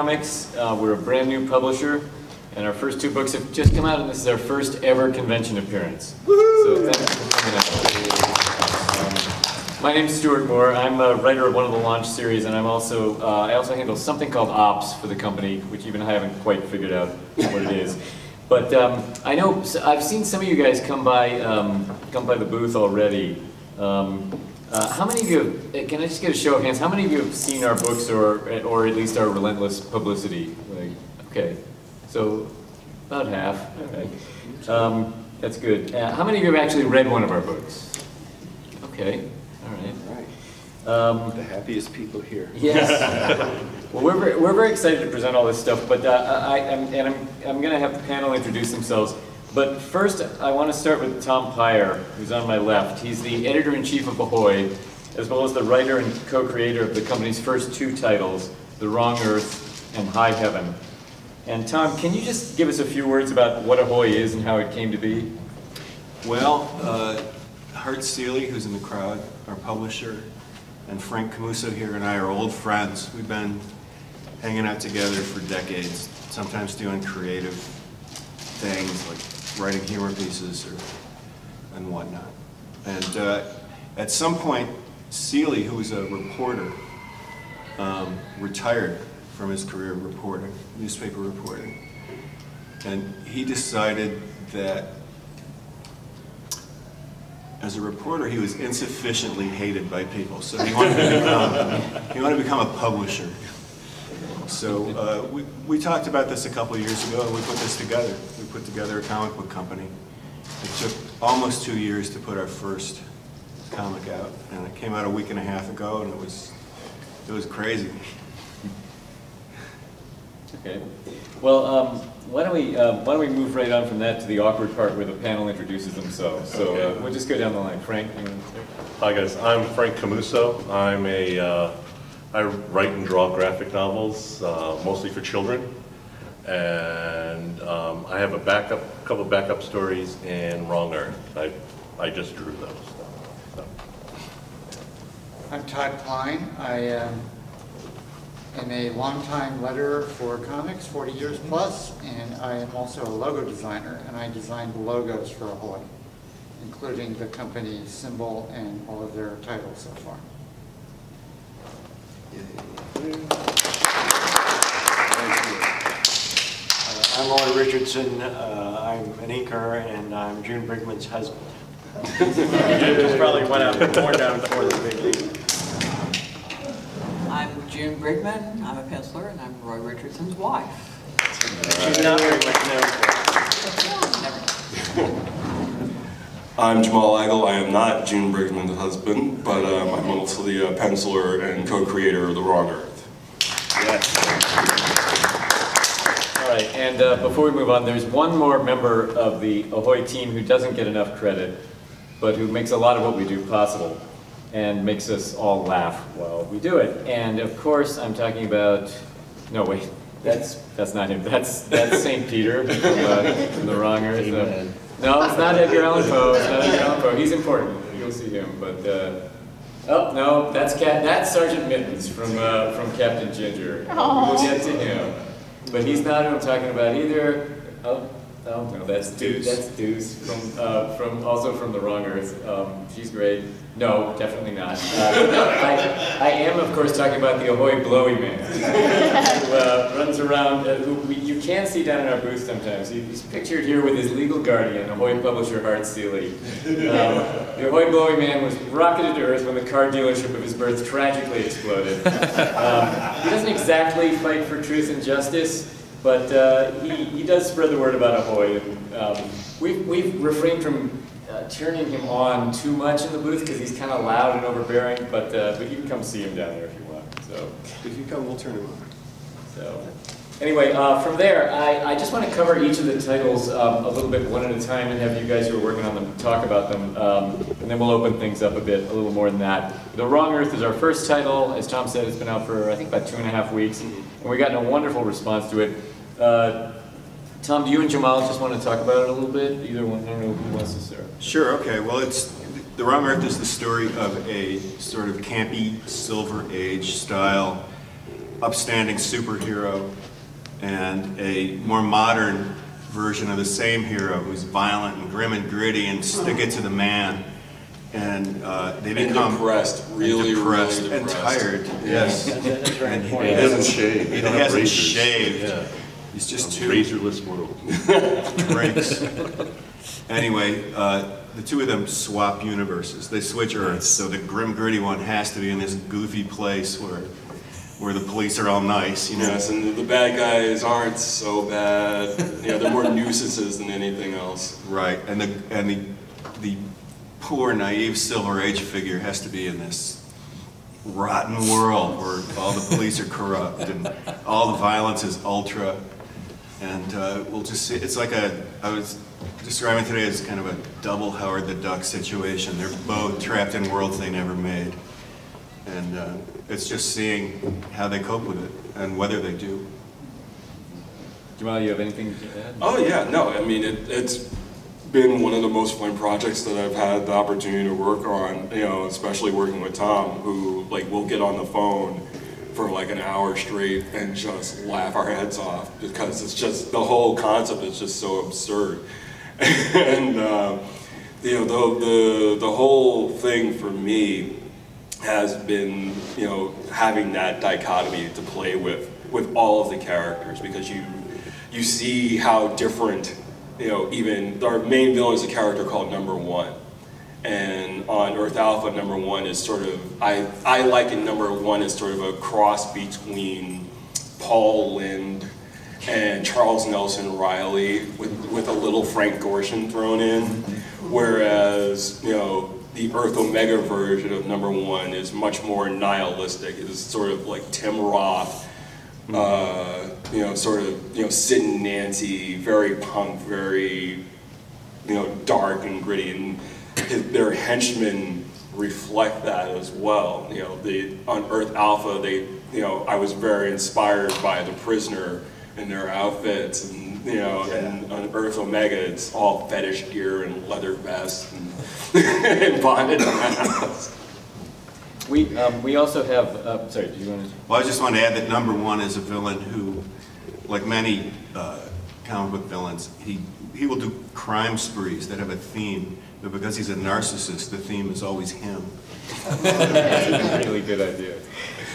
Comics. Uh, we're a brand new publisher, and our first two books have just come out, and this is our first ever convention appearance. So thanks for coming out. Um, my name's Stuart Moore. I'm a writer of one of the launch series, and I'm also uh, I also handle something called ops for the company, which even I haven't quite figured out what it is. But um, I know I've seen some of you guys come by um, come by the booth already. Um, uh, how many of you, have, uh, can I just get a show of hands, how many of you have seen our books or, or at least our relentless publicity? Like, okay, so about half, okay. Um, that's good. Uh, how many of you have actually read one of our books? Okay, all right. Um, the happiest people here. Yes. well, we're very, we're very excited to present all this stuff, but uh, I, I'm, and I'm, I'm going to have the panel introduce themselves. But first, I want to start with Tom Peyer, who's on my left. He's the editor-in-chief of Ahoy, as well as the writer and co-creator of the company's first two titles, The Wrong Earth and High Heaven. And Tom, can you just give us a few words about what Ahoy is and how it came to be? Well, uh, Hart Seeley, who's in the crowd, our publisher, and Frank Camuso here and I are old friends. We've been hanging out together for decades, sometimes doing creative things like writing humor pieces or, and whatnot. And uh, at some point, Seeley, who was a reporter, um, retired from his career of reporting, newspaper reporting. And he decided that as a reporter, he was insufficiently hated by people. So he wanted to become, he wanted to become a publisher. So uh, we, we talked about this a couple years ago and we put this together. We put together a comic book company. It took almost two years to put our first comic out and it came out a week and a half ago and it was, it was crazy. Okay. Well, um, why don't we uh, why don't we move right on from that to the awkward part where the panel introduces themselves. So uh, we'll just go down the line. Frank. Hi guys, I'm Frank Camuso. I'm a uh, I write and draw graphic novels, uh, mostly for children. And um, I have a backup, couple of backup stories in Wrong Earth. I, I just drew those. So. I'm Todd Klein. I um, am a longtime letterer for comics, 40 years plus, and I am also a logo designer, and I designed the logos for Ahoy, including the company symbol and all of their titles so far. Uh, I'm Roy Richardson. Uh, I'm an inker, and I'm June Brigman's husband. just probably went out more down before the big league. I'm June Brigman. I'm a penciler, and I'm Roy Richardson's wife. She's not very much known I'm Jamal Igle. I am not June Brigman's husband, but um, I'm also the uh, penciler and co-creator of The Wrong Earth. Yes. All right, and uh, before we move on, there's one more member of the Ahoy team who doesn't get enough credit, but who makes a lot of what we do possible and makes us all laugh while we do it. And of course, I'm talking about, no wait, that's that's not him. That's that's St. Peter from, uh, from the Wrong Earth. No, it's not Edgar Allan Poe. It's not Edgar Allan Poe. He's important. You'll see him, but. Uh, Oh, no, that's Cat, that's Sergeant Mittens from, uh, from Captain Ginger. Aww. We'll get to him. But he's not who I'm talking about either. Oh, oh no, that's Deuce. That's Deuce from, uh, from, also from The Wrong Earth. Um, she's great. No, definitely not. Uh, I, I am, of course, talking about the Ahoy Blowy Man, who uh, runs around, uh, who we, you can see down in our booth sometimes. He's pictured here with his legal guardian, Ahoy publisher Hart Seeley. Um, the Ahoy Blowy Man was rocketed to Earth when the car dealership of his birth tragically exploded. Um, he doesn't exactly fight for truth and justice, but uh, he, he does spread the word about Ahoy. And, um, we've, we've refrained from uh, turning him on too much in the booth because he's kind of loud and overbearing, but uh, but you can come see him down there if you want. So if you come, we'll turn him on. So anyway, uh, from there, I, I just want to cover each of the titles um, a little bit one at a time and have you guys who are working on them talk about them, um, and then we'll open things up a bit, a little more than that. The Wrong Earth is our first title. As Tom said, it's been out for I think about two and a half weeks, and we've gotten a wonderful response to it. Uh, Tom, do you and Jamal just want to talk about it a little bit? Either one, I don't know who wants to start. Sure, okay. Well, it's The Wrong Earth is the story of a sort of campy Silver Age style upstanding superhero and a more modern version of the same hero who's violent and grim and gritty and stick it to the man. And uh, they And become depressed, really, depressed really and depressed. tired. Yes, That's And he- He doesn't shave. he He hasn't razors. shaved. Yeah. He's just too Razorless world. drinks. Anyway, uh, the two of them swap universes. They switch Earths, so the grim gritty one has to be in this goofy place where, where the police are all nice, you know? Yes, and the bad guys aren't so bad. You know, they're more nuisances than anything else. Right, and the, and the, the poor naive Silver Age figure has to be in this rotten world where all the police are corrupt and all the violence is ultra. And uh, we'll just see, it's like a, I was describing today as kind of a double Howard the Duck situation. They're both trapped in worlds they never made. And uh, it's just seeing how they cope with it and whether they do. Jamal, you have anything to add? Oh yeah, no, I mean it, it's been one of the most fun projects that I've had the opportunity to work on. You know, especially working with Tom, who like will get on the phone for like an hour straight and just laugh our heads off because it's just the whole concept is just so absurd. and uh, you know, the, the the whole thing for me has been, you know, having that dichotomy to play with with all of the characters because you you see how different, you know, even our main villain is a character called Number One, and on Earth Alpha, Number One is sort of I I liken Number One as sort of a cross between Paul Lynde and Charles Nelson Reilly with with a little Frank Gorshin thrown in, whereas you know the Earth Omega version of Number One is much more nihilistic. It is sort of like Tim Roth, uh, you know, sort of you know Sid and Nancy, very punk, very you know dark and gritty, and their henchmen reflect that as well. You know, the on Earth Alpha, they you know I was very inspired by the Prisoner and their outfits, and you know, and on Earth Omega, it's all fetish gear and leather vests and, and bonded masks. We, um, we also have, uh, sorry, do you want to? Well, I just want to add that number one is a villain who, like many uh, comic book villains, he, he will do crime sprees that have a theme, but because he's a narcissist, the theme is always him. That's a really good idea.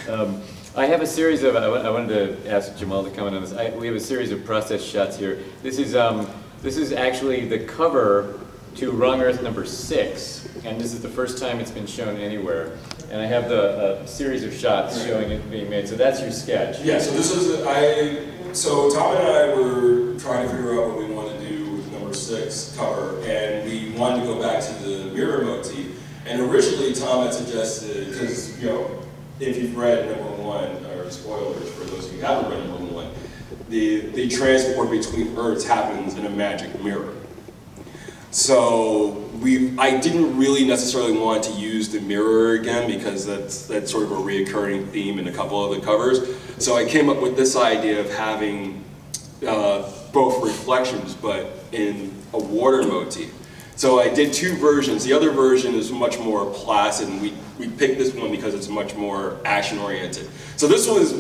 Um, I have a series of, I I wanted to ask Jamal to comment on this. I, we have a series of process shots here. This is, um, this is actually the cover to Wrong Earth number six, and this is the first time it's been shown anywhere. And I have the, uh, series of shots showing it being made, so that's your sketch. Yeah, so this is, I, so Tom and I were trying to figure out what we wanted to do with number six cover, and we wanted to go back to the mirror motif. And originally, Tom had suggested, because, you know, if you've read number one, or spoilers for those who haven't read number one, the, the transport between Earths happens in a magic mirror. So we, I didn't really necessarily want to use the mirror again because that's that's sort of a reoccurring theme in a couple of the covers. So I came up with this idea of having uh, both reflections, but in a water motif. So I did two versions. The other version is much more placid, and we, we picked this one because it's much more action oriented. So this was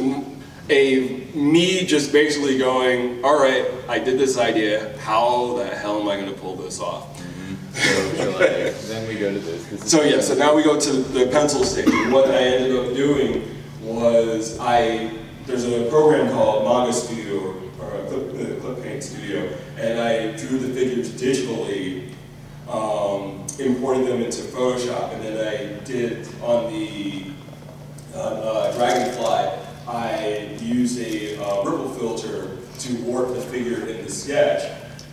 a me just basically going, all right, I did this idea. How the hell am I going to pull this off? Mm-hmm. So, shall Then we go to this. This So yeah, so now we go to the pencil stage. What I ended up doing was I, there's a program called Manga Studio, or a Clip, uh, Clip Paint Studio, and I drew the figures digitally, um, imported them into Photoshop, and then I did on the uh, uh, Dragonfly, I used a uh, ripple filter to warp the figure in the sketch,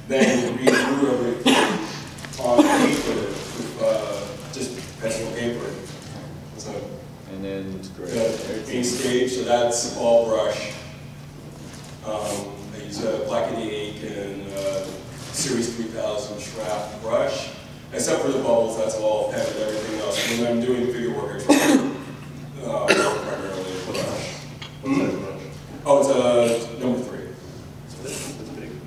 then redrew everything on paper with uh, just pencil paper. So And then, the main stage, so that's all brush. Um, I use a Black and ink and uh, Series 3000 Schraft brush. Except for the bubbles, that's all and everything else. When I'm doing figure work, I try to uh, work primarily with brush. Hmm? Oh, it's uh, number three.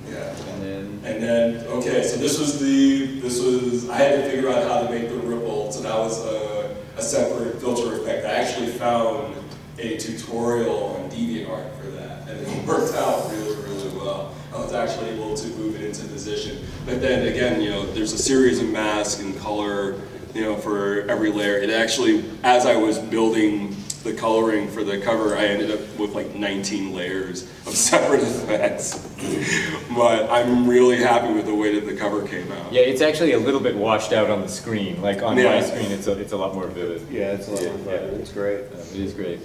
Yeah. and then, And then, okay, so this was the, this was, I had to figure out how to make the ripple. So a separate filter effect. I actually found a tutorial on DeviantArt for that, and it worked out really, really well. I was actually able to move it into position. But then again, you know, there's a series of masks and color, you know, for every layer. It actually, as I was building the coloring for the cover, I ended up with like 19 layers of separate effects. but I'm really happy with the way that the cover came out. Yeah, it's actually a little bit washed out on the screen. Like on my screen, it's a, it's a lot more vivid. Yeah, it's a lot more vivid. yeah. It's great. Uh, It is great.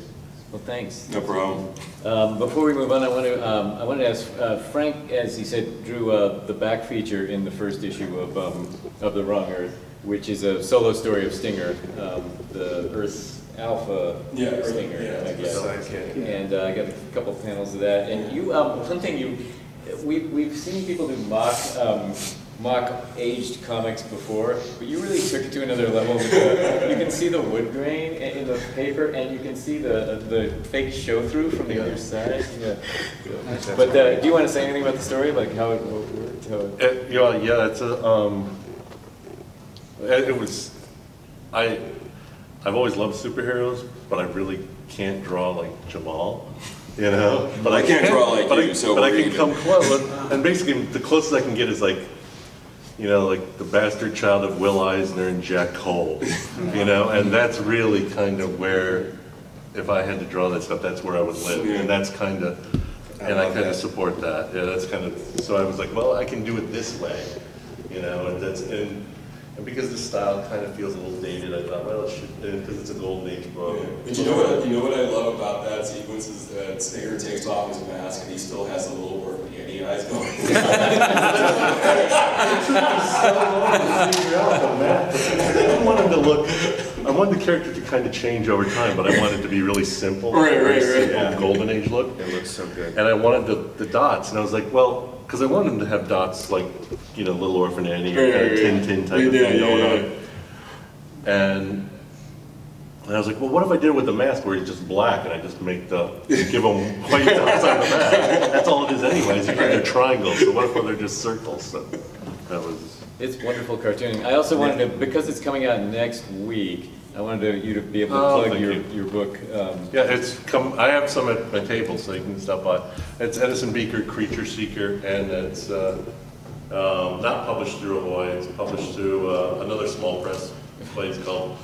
Well, thanks. No problem. Um, Before we move on, I want to, um, I wanted to ask, uh, Frank, as he said, drew uh, the back feature in the first issue of, um, of The Wrong Earth, which is a solo story of Stinger, um, the Earth's alpha Yeah, Stinger, yeah, I guess. sidekick. And uh, I got a couple panels of that. And you, um, one thing you, we, we've seen people do mock, um, mock aged comics before, but you really took it to another level. the- You can see the wood grain in the paper, and you can see the, the fake show through from the other side. Yeah. But uh, do you want to say anything about the story, like how it worked? How it, Uh, you know, yeah, it's a, um, it, was, I, I've always loved superheroes, but I really can't draw like Jamal, you know? But I can't draw like but I- you, so But I can even. come close, and basically, the closest I can get is like, you know, like the bastard child of Will Eisner and Jack Cole, you know? And that's really kind of where, if I had to draw that stuff, that's where I would live, and that's kind of, and I kind of support that, yeah, that's kind of, so I was like, well, I can do it this way, you know, and that's, and, and because the style kind of feels a little dated, I thought, well, it should, uh, because it's a golden age book. Yeah. But you know what? You know what I love about that sequence is that Stinger takes off his mask and he still has the little Orphan Annie eyes going. I didn't want him to look, I wanted the character to kind of change over time, but I wanted it to be really simple. Right, very right, right. simple Golden age look. It looks so good. And I wanted the, the dots, and I was like, well, because I wanted him to have dots like, you know, Little Orphan Annie or Right, kind of right, right. Tintin type of thing yeah, going yeah. on. And, and I was like, well, what if I did it with the mask where he's just black and I just make the, give him white dots on the mask? That's all it is anyways, you they're triangles, so what if they're just circles? So that was, it's wonderful cartooning. I also wanted to, because it's coming out next week, I wanted to, you to be able to Oh, plug thank your, you. your book. Um, yeah, it's come, I have some at my table, so you can stop by. It's Edison Beaker, Creature Seeker, and it's, uh, um, not published through Ahoy, it's published through, uh, another small press place called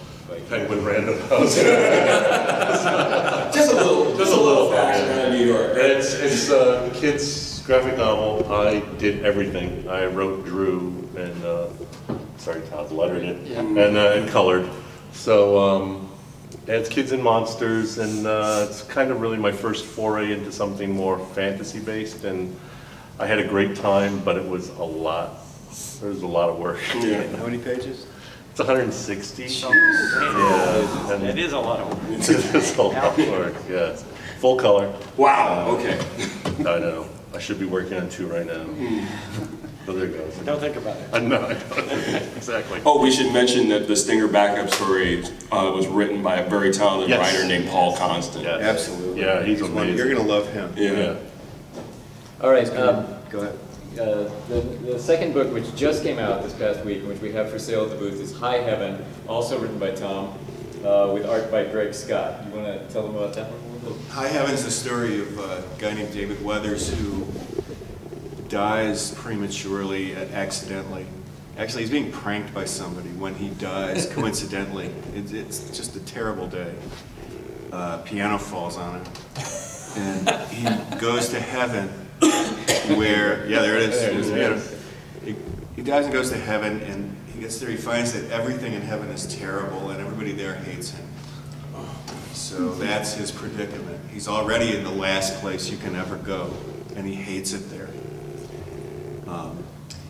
Penguin Random House. Just a little, Just a little, fashion yeah. out of New York. And it's, it's a kid's graphic novel. I did everything. I wrote, drew, and, uh, sorry, Todd, lettered it, Yeah. and, uh, and colored. So, um, it's kids and monsters, and, uh, it's kind of really my first foray into something more fantasy-based, and I had a great time, but it was a lot, there was a lot of work. Yeah. How many pages? It's 160. Yeah. and It is a lot of work. It is a lot of work, yeah. Full color. Wow, okay. I know. I should be working on two right now. But there goes. Don't think about it. I know, exactly. Oh, we should mention that the Stinger backup story uh, was written by a very talented Yes. writer named Paul Constant. Yeah. Absolutely. Yeah, he's one- amazing. You're gonna love him. Yeah. All right, um, Go ahead. Uh, The the second book, which just came out this past week, which we have for sale at the booth, is High Heaven, also written by Tom, uh, with art by Greg Scott. You want to tell them about that one? a little? High Heaven's the story of a guy named David Weathers who dies prematurely uh, accidentally. Actually, he's being pranked by somebody when he dies coincidentally. It's, it's just a terrible day. Uh, piano falls on him. And he goes to heaven where, yeah, there it is. There it is, Piano. He, he dies and goes to heaven and he gets there, he finds that everything in heaven is terrible and everybody there hates him. So that's his predicament. He's already in the last place you can ever go, and he hates it there. Um,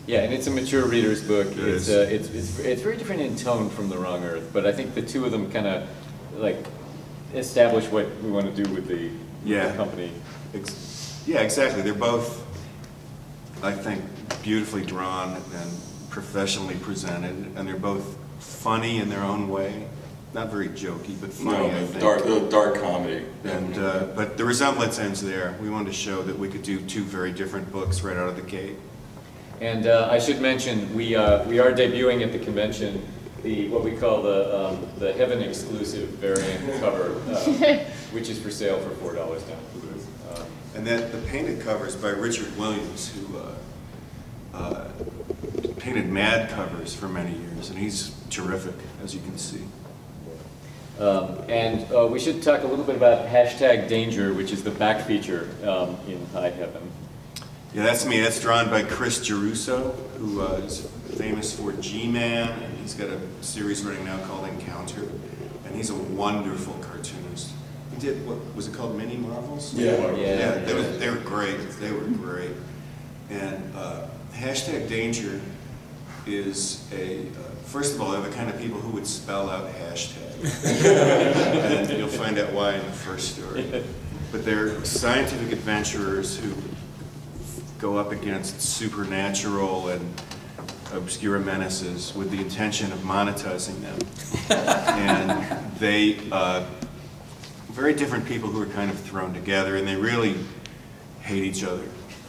Yeah, and it's a mature reader's book. It It's, uh, it's, it's, it's very different in tone from The Wrong Earth, but I think the two of them kind of, like, establish what we want to do with the, with Yeah. the company. ex- yeah, exactly. They're both, I think, beautifully drawn and professionally presented, and they're both funny in their own way. Not very jokey, but funny, I No, think. dark, uh, dark comedy. And, uh, but the resemblance ends there. We wanted to show that we could do two very different books right out of the gate. And uh, I should mention, we, uh, we are debuting at the convention the, what we call the, um, the heaven exclusive variant cover, uh, which is for sale for four dollars down at the booth. Um, And that, the painted cover is by Richard Williams, who uh, uh, painted Mad covers for many years, and he's terrific, as you can see. Um, And uh, we should talk a little bit about hashtag danger, which is the back feature um, in High Heaven. Yeah, that's me. That's drawn by Chris Giarrusso, who uh, is famous for G-Man, and he's got a series running now called Encounter, and he's a wonderful cartoonist. He did, what, was it called Mini Marvels? Yeah. Yeah, they were, they were great. They were great. And uh, hashtag danger is a, uh, first of all, they're the kind of people who would spell out hashtag. and you'll find out why in the first story. But they're scientific adventurers who go up against supernatural and obscure menaces with the intention of monetizing them. and they, uh, very different people who are kind of thrown together, and they really hate each other.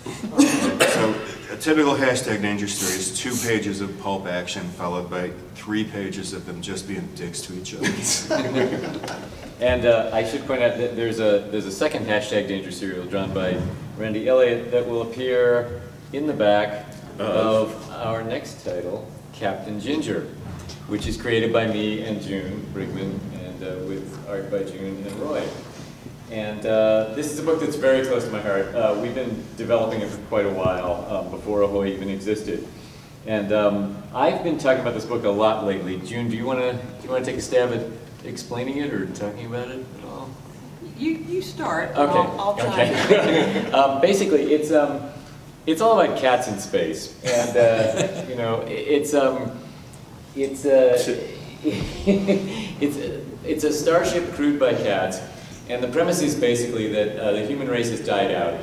So a typical hashtag danger story is two pages of pulp action followed by three pages of them just being dicks to each other. And uh, I should point out that there's a, there's a second hashtag danger serial drawn by Randy Elliott that will appear in the back of our next title, Captain Ginger, which is created by me and June Brigman and uh, with art by June and Roy. And uh, this is a book that's very close to my heart. Uh, we've been developing it for quite a while, um, before Ahoy even existed. And um, I've been talking about this book a lot lately. June, do you want to do you want to take a stab at explaining it or talking about it at all? You, you start, Okay. I'll, I'll okay. um, basically, it's um, it's all about cats in space, and uh, you know, it's um, it's uh, it's a, it's a starship crewed by cats, and the premise is basically that uh, the human race has died out,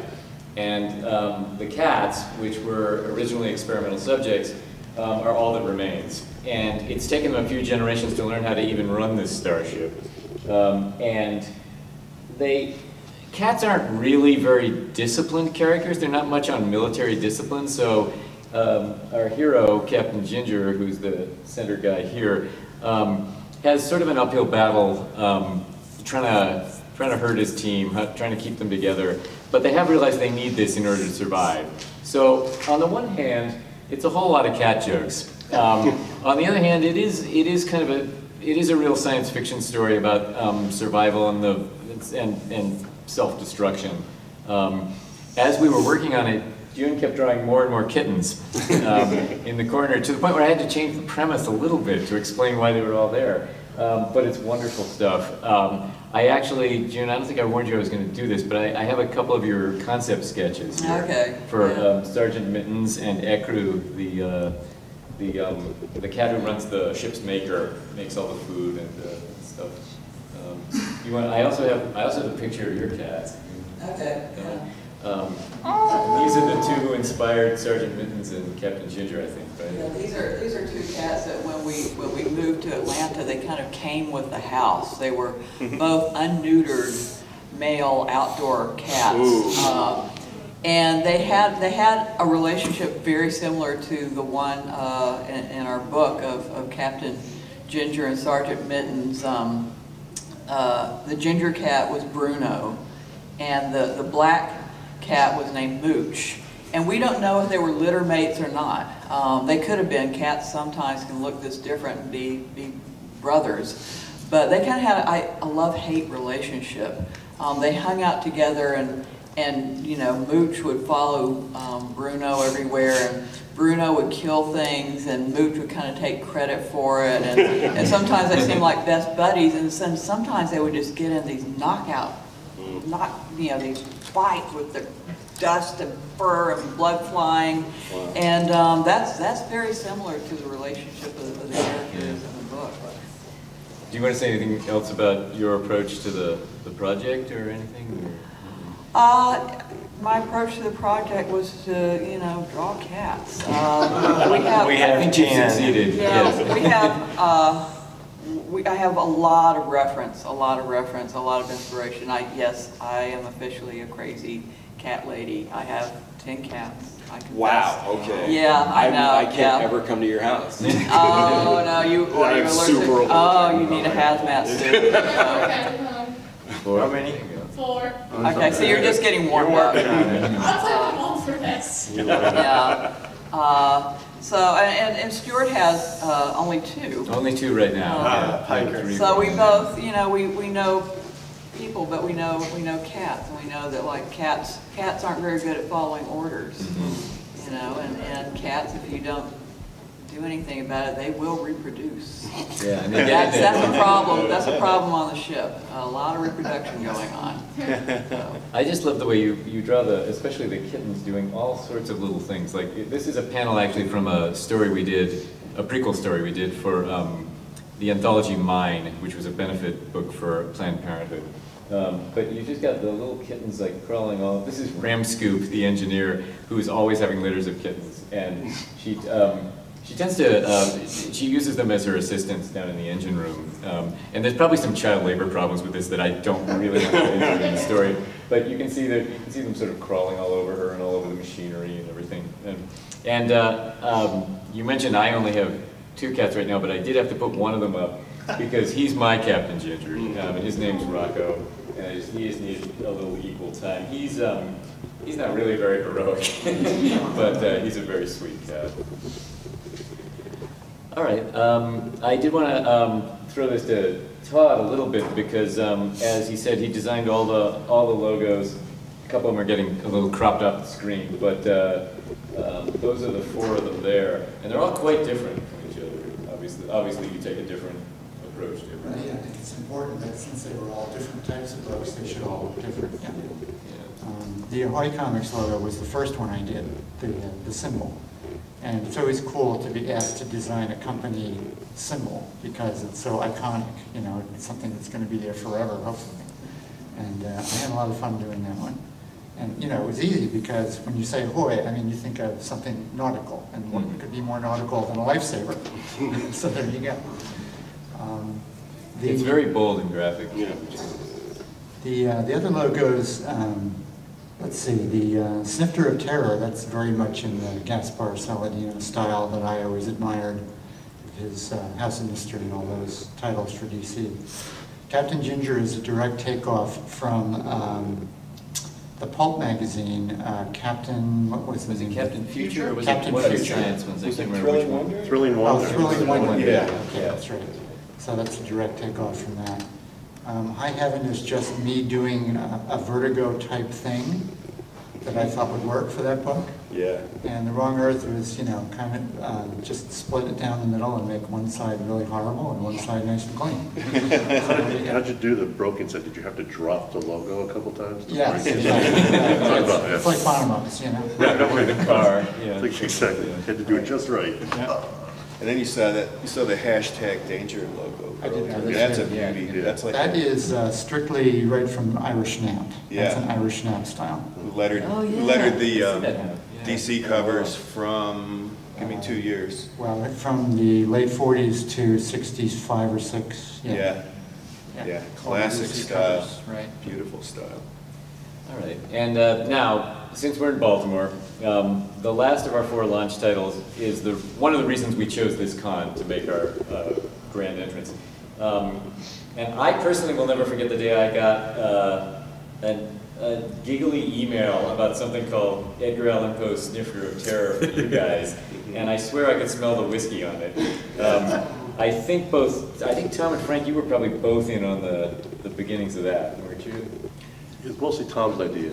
and um, the cats, which were originally experimental subjects, um, are all that remains. And it's taken them a few generations to learn how to even run this starship, um, and they cats aren't really very disciplined characters. They're not much on military discipline. So um, our hero, Captain Ginger, who's the center guy here, um, has sort of an uphill battle um, trying to trying to herd his team, trying to keep them together. But they have realized they need this in order to survive. So on the one hand, it's a whole lot of cat jokes. Um, on the other hand, it is it is kind of a it is a real science fiction story about um, survival and the and, and self-destruction. Um, as we were working on it, June kept drawing more and more kittens um, in the corner to the point where I had to change the premise a little bit to explain why they were all there. Um, but it's wonderful stuff. Um, I actually, June, I don't think I warned you I was going to do this, but I, I have a couple of your concept sketches here Okay, for yeah. um, Sergeant Mittens and Ekru, the uh, the um, the cat who runs the ship's maker, makes all the food and uh, stuff. Um, you want? I also have I also have a picture of your cats. Okay, yeah. Um, and these are the two who inspired Sergeant Mittens and Captain Ginger, I think, Right? Yeah, these are, these are two cats that when we, when we moved to Atlanta, they kind of came with the house. They were both unneutered male outdoor cats. Uh, And they had, they had a relationship very similar to the one uh, in, in our book of, of Captain Ginger and Sergeant Mittens. Um, uh, The ginger cat was Bruno, and the, the black cat was named Mooch. And we don't know if they were litter mates or not. Um, they could have been. Cats sometimes can look this different and be, be brothers. But they kind of had a, a love-hate relationship. Um, they hung out together and, and, you know, Mooch would follow um, Bruno everywhere and Bruno would kill things and Mooch would kind of take credit for it. And, and sometimes they seemed like best buddies and then sometimes they would just get in these knockout, knock, you know, these fights with the dust and fur and blood flying. wow. And um, that's, that's very similar to the relationship of, of the characters in the book. Do you want to say anything else about your approach to the, the project or anything? or- Uh, my approach to the project was to, you know, draw cats. Um, we have, We have think 10. succeeded. yeah, yes. we have, uh, we, I have a lot of reference, a lot of reference, a lot of inspiration. I, yes, I am officially a crazy cat lady. I have ten cats. I. Wow, okay. Yeah, I I'm- know, I can't yeah. ever come to your house. Oh, no, you, or I'm you're super allergic. Oh, you need a hazmat suit. How many? Four. Okay, so you're just getting warmed up. I'll take home for this. Yeah. Uh, So, and, and- and Stuart has uh, only two. Only two right now. Ah, yeah. I have three So we both, you know, we, we know people, but we know, we know cats, and we know that like cats, cats aren't very good at following orders. You know, and, and cats, if you don't do anything about it, they will reproduce. Yeah, and they get That's, in that's a problem, that's a problem on the ship, a lot of reproduction going on. So, I just love the way you, you draw the, especially the kittens doing all sorts of little things. Like, this is a panel actually from a story we did, a prequel story we did for um, the anthology Mine, which was a benefit book for Planned Parenthood. Um, But you just got the little kittens like crawling all, this is Ram Scoop, the engineer, who is always having litters of kittens. And she, um, she tends to, uh, she uses them as her assistants down in the engine room. Um, and there's probably some child labor problems with this that I don't really want to get into in the story. But you can see that, you can see them sort of crawling all over her and all over the machinery and everything. And, and uh, um, you mentioned I only have two cats right now, but I did have to put one of them up because he's my Captain Ginger. Um, and his name's Rocco. And I just, he just needed a little equal time. He's, um, he's not really very heroic, but uh, he's a very sweet cat. All right, um, I did want to, um, throw this to Todd a little bit because, um, as he said, he designed all the, all the logos. A couple of them are getting a little cropped off the screen, but, uh, um, those are the four of them there. And they're all quite different from each other. Obviously, obviously you take a different approach to Right, it. I think it's important that since they were all different types of books, they should all look different. Yeah. Um, The Ahoy Comics logo was the first one I did, the, uh, the symbol. And it's always cool to be asked to design a company symbol because it's so iconic, you know, it's something that's going to be there forever, hopefully. And uh, I had a lot of fun doing that one. And, you know, it was easy because when you say Ahoy, I mean, you think of something nautical, and what could be more nautical than a lifesaver? So there you go. Um, the- It's very bold and graphic. Yeah. the, uh, the other logos, um, let's see, the uh, Snifter of Terror, that's very much in the Gaspar Saladino style that I always admired, his uh, House of Mystery and all those titles for DC. Captain Ginger is a direct takeoff from um, the pulp magazine, uh, Captain, what was Was the it name? Captain Future or was Captain one of Future. science ones? I can't remember which Thrilling one. Wonder? Thrilling Oh, Thrilling Wonder, Yeah. yeah, okay, that's right. So that's a direct takeoff from that. Um, High Heaven is just me doing a a Vertigo type thing that I thought would work for that book. Yeah. And The Wrong Earth was, you know, kind of uh, just split it down the middle and make one side really horrible and one side nice and clean. How did you do the broken side? Did you have to drop the logo a couple times? to Yes, break it? exactly. Talk about It's that. like Bonomo's, you know? Right over the car, yeah. Like, Exactly, had to do it just right. And then you saw that, you saw the hashtag danger logo. I did notice That's a that, yeah. beauty. That's like That is uh, strictly right from Ira Schnapp. That's Yeah. an Ira Schnapp style. who lettered, Oh, yeah. lettered the um, see that now. Yeah. DC covers from, give me two years. Well, from the late 40s to 60s, five or six. Yeah, yeah, classic style. covers, Right. beautiful style. All right, and uh, now, since we're in Baltimore, um, the last of our four launch titles is the, one of the reasons we chose this con to make our uh, grand entrance. Um, And I personally will never forget the day I got uh, a a giggly email about something called Edgar Allan Poe's Snifter of Terror for you guys, and I swear I could smell the whiskey on it. Um, I think both, I think Tom and Frank, you were probably both in on the, the beginnings of that, weren't you? It's mostly Tom's idea.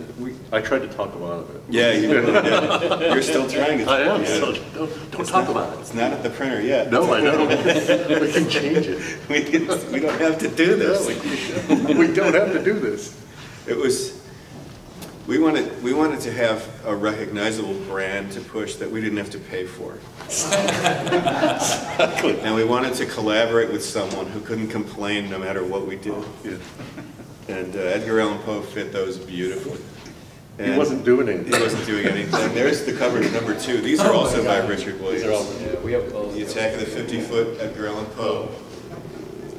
I tried to talk him out of it. Yeah, you really did. You're still trying to. I am, Yeah. so don't, don't talk about it. It's not at the printer yet. No, I know. We can change it. We can- we don't have to do No, this. we we don't have to do this. It was, we wanted, we wanted to have a recognizable brand to push that we didn't have to pay for. exactly. And we wanted to collaborate with someone who couldn't complain no matter what we did. Yeah. And uh, Edgar Allan Poe fit those beautifully. He wasn't doing anything. He wasn't doing anything. There's the cover number two. These are also by Richard Williams. Yeah, we have both. The Attack of the 50-Foot Edgar Allan Poe.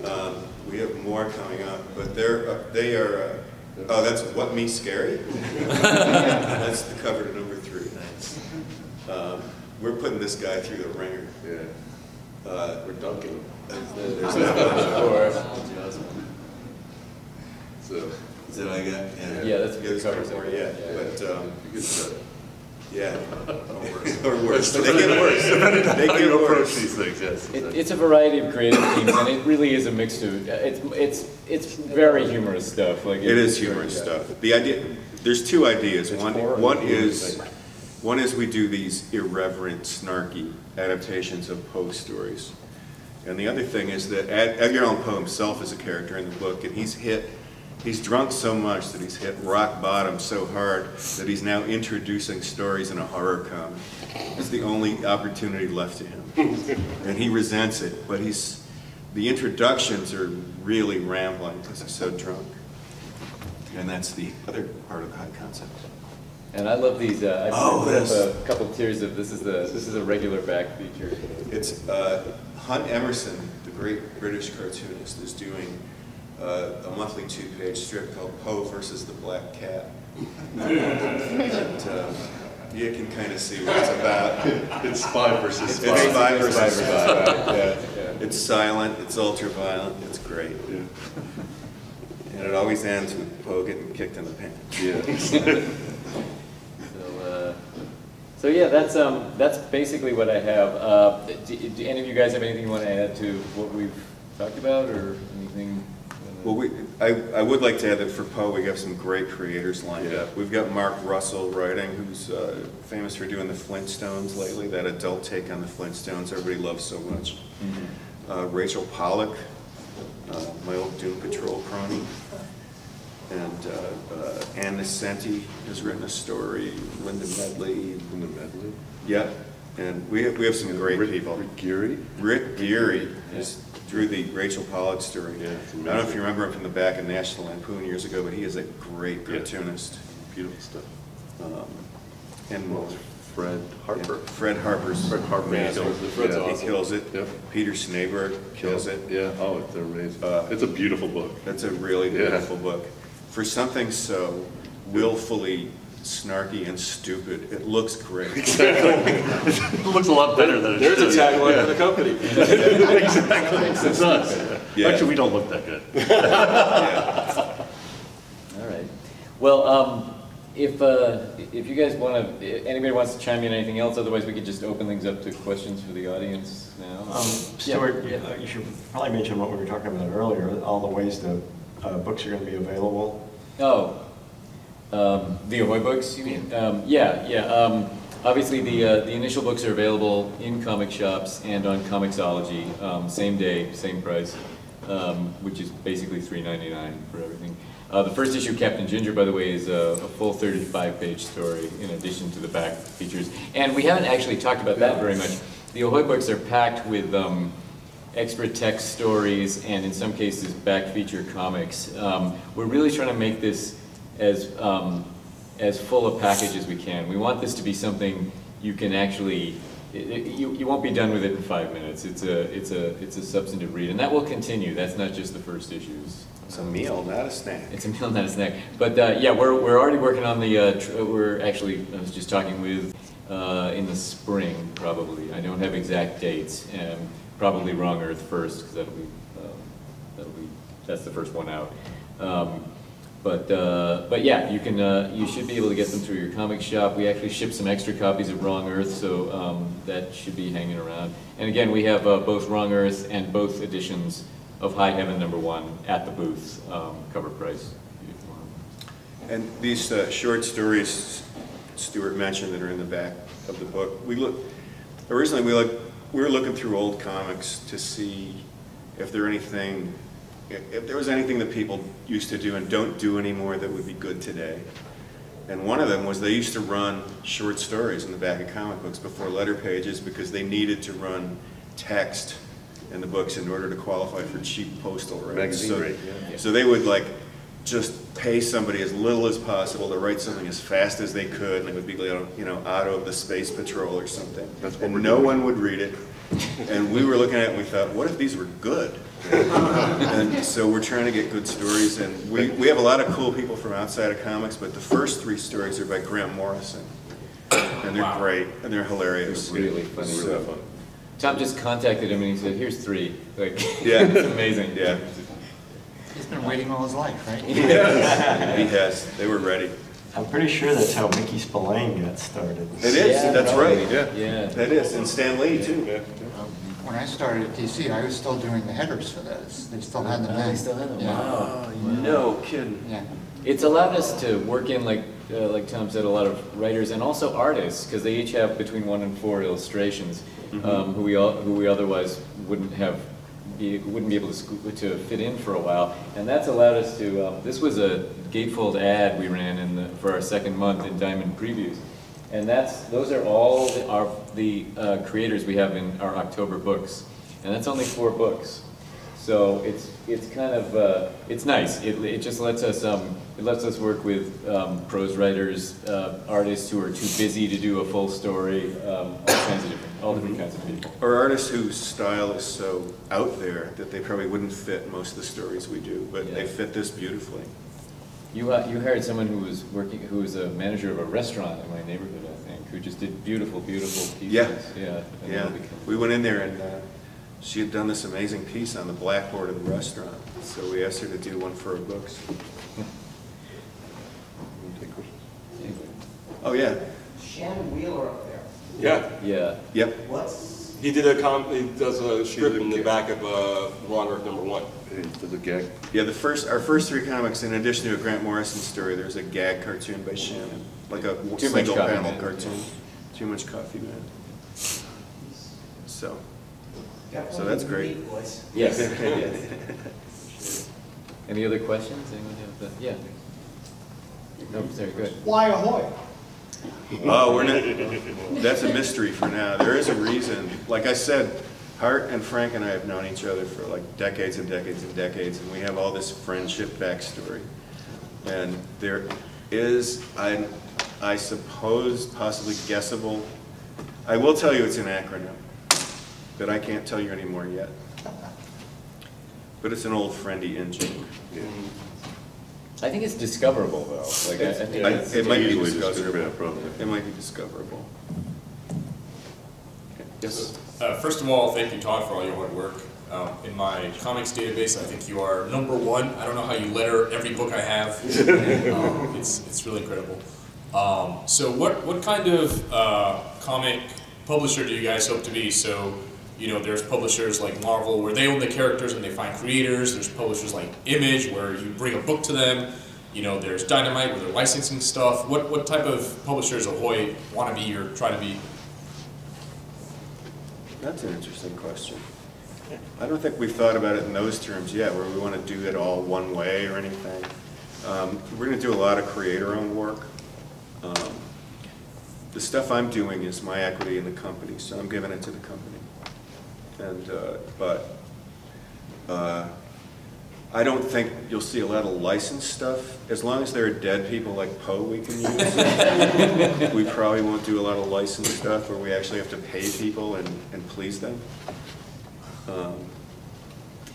Um, We have more coming up, but they're, uh, they are, uh, oh, that's What Me Scary? That's the cover to number three. Um, We're putting this guy through the ringer. Yeah, Uh, we're dunking him. There's that much. So, Is that all I got? Yeah, that's a good cover. for you, yeah, Yeah. but, um, you get yeah. Or worse, they get worse. They How you get approach worse. these things, yes. It, it's a variety of creative themes, and it really is a mix of, it's, it's, it's very humorous stuff, like. It is humorous yeah. stuff. The idea, there's two ideas. It's One, one is, humor. one is we do these irreverent, snarky adaptations of Poe stories. And the other thing is that Edgar Allan Poe himself is a character in the book, and he's hit, he's drunk so much that he's hit rock bottom so hard that he's now introducing stories in a horror comic. It's the only opportunity left to him. And he resents it, but he's, the introductions are really rambling because he's so drunk. And that's the other part of the high concept. And I love these, uh, I Oh, put up this. a couple tiers of, this is the, this is a regular back feature. It's, uh, Hunt Emerson, the great British cartoonist, is doing uh, a monthly two-page strip called Poe versus the Black Cat. And uh, you can kind of see what it's about. It's spy versus It's spy. spy versus Spy spy. versus spy, yeah, yeah. It's silent, it's ultra-violent, it's great. Yeah. And it always ends with Poe getting kicked in the pants. Yeah. So, uh, so yeah, that's, um, that's basically what I have. Uh, do, do any of you guys have anything you want to add to what we've talked about, or anything? Well, we, I, I would like to add that for Poe, we have some great creators lined Yeah. up. We've got Mark Russell writing, who's uh, famous for doing the Flintstones lately, that adult take on the Flintstones everybody loves so much. Uh, Rachel Pollack, uh, my old Doom Patrol crony. And uh, uh, Ann Nocenti has written a story, Linda Medley. Linda medley. Yep, and we have, we have some great Rick- people. Rick Geary? Rick Geary is, drew the Rachel Pollack story. Yeah, I don't know if you remember him from the back of National Lampoon years ago, but he is a great Yeah. cartoonist. Beautiful stuff. Um, And Well, Fred Harper. and Fred Harper's. Fred Harper kills it. Fred's He awesome. kills it. Yep. Peter Snejbjerg kills it. Yeah, oh, it's amazing. Uh, It's a beautiful book. That's a really Yeah. beautiful book. For something so willfully snarky and stupid, it looks great. Exactly. It looks a lot better than it There's a should. tagline for the company. Exactly, it's us. Yeah. Actually, we don't look that good. Yeah. All right. Well, um, if, uh, if you guys want to, anybody wants to chime in anything else, otherwise we could just open things up to questions for the audience now. Um, Yeah. Stuart, you you should probably mention what we were talking about earlier, all the ways the uh, books are going to be available. Oh, um, the Ahoy books, you mean? Um, yeah, yeah. Um, obviously, the uh, the initial books are available in comic shops and on Comixology, um, same day, same price, um, which is basically three ninety nine for everything. Uh, the first issue, Captain Ginger, by the way, is a, a full thirty-five page story in addition to the back features. And we haven't actually talked about that very much. The Ahoy books are packed with. Um, extra text stories and in some cases back feature comics. Um, we're really trying to make this as, um, as full a package as we can. We want this to be something you can actually, i- i- you, you won't be done with it in five minutes. It's a, it's a, it's a substantive read and that will continue. That's not just the first issues. It's a meal, not a snack. It's a meal, not a snack. But uh, yeah, we're, we're already working on the, uh, tr- we're actually, I was just talking with, uh, in the spring, probably. I don't have exact dates. Um, Probably Wrong Earth first, because that'll be, um, that'll be, that's the first one out. Um, But, uh, but yeah, you can, uh, you should be able to get them through your comic shop. We actually ship some extra copies of Wrong Earth, so um, that should be hanging around. And again, we have uh, both Wrong Earth and both editions of High Heaven Number One at the booth, um, cover price. And these uh, short stories Stuart mentioned that are in the back of the book, we look, originally we looked, we were looking through old comics to see if there anything, if there was anything that people used to do and don't do anymore that would be good today. And one of them was they used to run short stories in the back of comic books before letter pages because they needed to run text in the books in order to qualify for cheap postal rates. Magazine So- rate, yeah. So they would like just pay somebody as little as possible to write something as fast as they could, and it would be, you know, out of the Space Patrol or something. That's what And no doing. one would read it. And we were looking at it and we thought, what if these were good? And so we're trying to get good stories, and we, we have a lot of cool people from outside of comics, but the first three stories are by Grant Morrison. And they're great, and they're hilarious. They're really funny. So- Really fun. Tom just contacted him and he said, here's three. Like, Yeah. it's amazing. Yeah, He's been waiting all his life, right? he has, they were ready. I'm pretty sure that's how Mickey Spillane got started. It is, Yeah, that's probably. right, yeah. Yeah. That is, and Stan Lee too. When I started at DC, I was still doing the headers for those. They still had them Oh, they still had them? Yeah. Wow. No kidding. Yeah. It's allowed us to work in, like, uh, like Tom said, a lot of writers and also artists, because they each have between one and four illustrations, um, who we all, who we otherwise wouldn't have, be, wouldn't be able to, sco- to fit in for a while. And that's allowed us to, um, this was a gatefold ad we ran in the, for our second month in Diamond Previews. And that's, those are all the, our, the, uh, creators we have in our October books. And that's only four books. So it's, it's kind of, uh, it's nice. It, it just lets us, um, it lets us work with, um, prose writers, uh, artists who are too busy to do a full story, um, all kinds of different, all different kinds of people. Or artists whose style is so out there that they probably wouldn't fit most of the stories we do, but they fit this beautifully. You, uh, you hired someone who was working, who was a manager of a restaurant in my neighborhood, who just did beautiful, beautiful pieces. Yeah. Yeah. Yeah, we went in there and uh, she had done this amazing piece on the blackboard of the restaurant, so we asked her to do one for our books. Oh, yeah, Shannon Wheeler up there. Yeah, Yeah. yep, What's, he did a com, he does a strip in the back of, uh, Wrong Earth number one. Does a gag? yeah, the first, our first three comics, in addition to a Grant Morrison story, there's a gag cartoon by Shannon, like a Too much single coffee, panel man. cartoon. Too much coffee, man. So, So that's great. unique. Yes. Any other questions? Anyone have that? Yeah. No, sorry, good. Why Ahoy? Oh, we're not, that's a mystery for now. There is a reason. Like I said, Hart and Frank and I have known each other for like decades and decades and decades, and we have all this friendship backstory. And there is, I, I suppose, possibly guessable, I will tell you it's an acronym, but I can't tell you any more yet. But it's an old friendly engine. I think it's discoverable though. Like I, I think I- it's, It might be discoverable. discoverable. It might be discoverable. Yes? Uh, first of all, thank you, Todd, for all your hard work. Um, in my comics database, I think you are number one. I don't know how you letter every book I have. um, it's, it's really incredible. Um, so, what, what kind of uh, comic publisher do you guys hope to be? So, you know, there's publishers like Marvel where they own the characters and they find creators. There's publishers like Image where you bring a book to them. You know, there's Dynamite where they're licensing stuff. What, what type of publishers Ahoy want to be or try to be? That's an interesting question. I don't think we've thought about it in those terms yet, where we want to do it all one way or anything. Um, We're going to do a lot of creator-owned work. Um, The stuff I'm doing is my equity in the company, so I'm giving it to the company. And, uh, but uh, I don't think you'll see a lot of licensed stuff. As long as there are dead people like Poe we can use, we probably won't do a lot of licensed stuff where we actually have to pay people and, and please them. Um,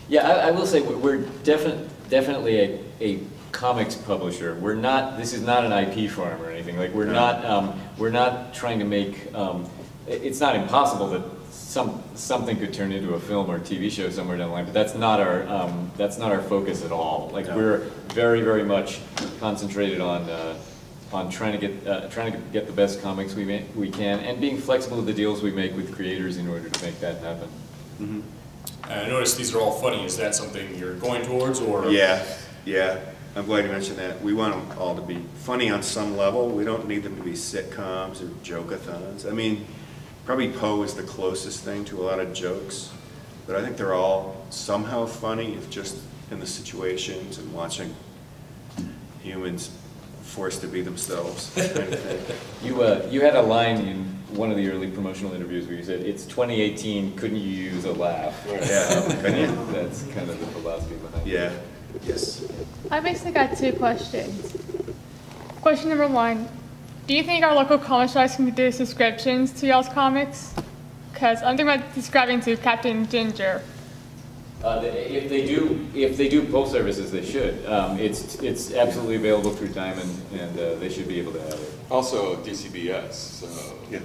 yeah, I, I will say we're- definitely definitely a, a comics publisher. We're not. This is not an IP farm or anything. Like we're not. Um, we're not trying to make. Um, it's not impossible that some something could turn into a film or TV show somewhere down the line. But that's not our. Um, that's not our focus at all. Like No. we're very very much concentrated on. Uh, on trying to get uh, trying to get the best comics we make, we can, and being flexible with the deals we make with creators in order to make that happen. mhm. And I noticed these are all funny. Is that something you're going towards, or Yeah, yeah, I'm glad you mentioned that. We want them all to be funny on some level. We don't need them to be sitcoms or joke-a-thons. I mean, probably Poe is the closest thing to a lot of jokes, but I think they're all somehow funny, if just in the situations and watching humans forced to be themselves kind of. You, uh, you had a line in one of the early promotional interviews where you said, "It's 2018. Couldn't you use a laugh?" Yeah, couldn't you? That's kind of the philosophy behind it. Yeah, yes. I basically got two questions. Question number one, do you think our local comic shops can do subscriptions to y'all's comics? Because I'm thinking about subscribing to Captain Ginger. Uh, If they do, if they do poll services, they should. Um, It's, it's absolutely available through Diamond, and uh, they should be able to have it. Also DCBS, so. Yeah.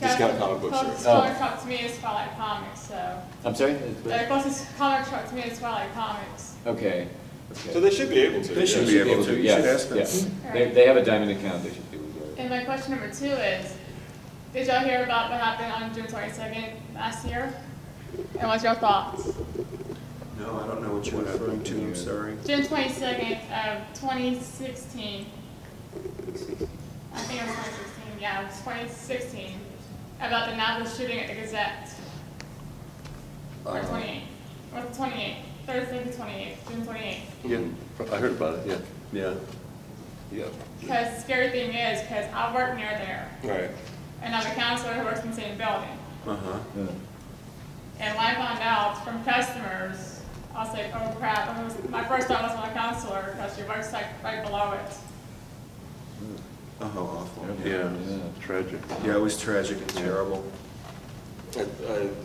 Discount comic book Closest store. comic shop to me is Twilight Comics, so. I'm sorry? The closest comic shop to me is Twilight Comics. Okay. okay. So they should be able to. They should They be able to. You yes, should ask them. yes. They, they have a Diamond account, they should be able to. And my question number two is, did y'all hear about what happened on June twenty-second last year? And what's your thoughts? No, I don't know what you're referring to, I'm sorry. June twenty-second of twenty sixteen. I think it was twenty sixteen, yeah, it was twenty sixteen, about the Napa shooting at the Gazette. Or uh-huh. twenty-eight, or twenty-eight, Thursday the twenty-eighth, June twenty-eighth. Yeah, I heard about it, yeah. Yeah. Yeah. Because the scary thing is, because I work near there, Right. and I'm a counselor who works in the same building. Uh-huh. Yeah. And when I found out from customers, I was like, oh crap, I was, my first thought was my counselor, because she works like right below it. Oh, how awful. Yeah, tragic. Yeah, it was tragic and terrible. I,